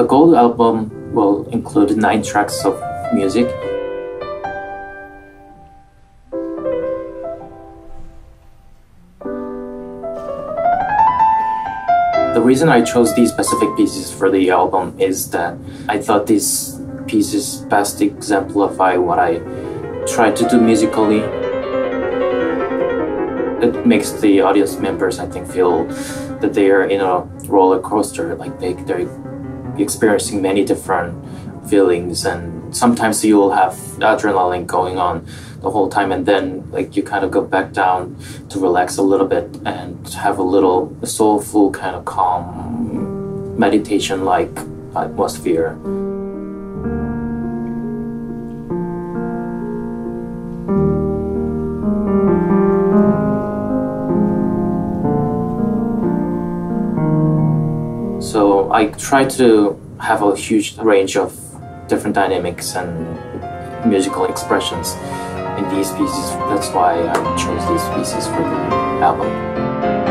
gold album will include nine tracks of music. The reason I chose these specific pieces for the album is that I thought these pieces best exemplify what I try to do musically. It makes the audience members, I think, feel that they are in a roller coaster, like they, they're experiencing many different feelings and sometimes you will have adrenaline going on the whole time and then like you kind of go back down to relax a little bit and have a little soulful kind of calm meditation like atmosphere so i try to have a huge range of different dynamics and musical expressions in these pieces. That's why I chose these pieces for the album.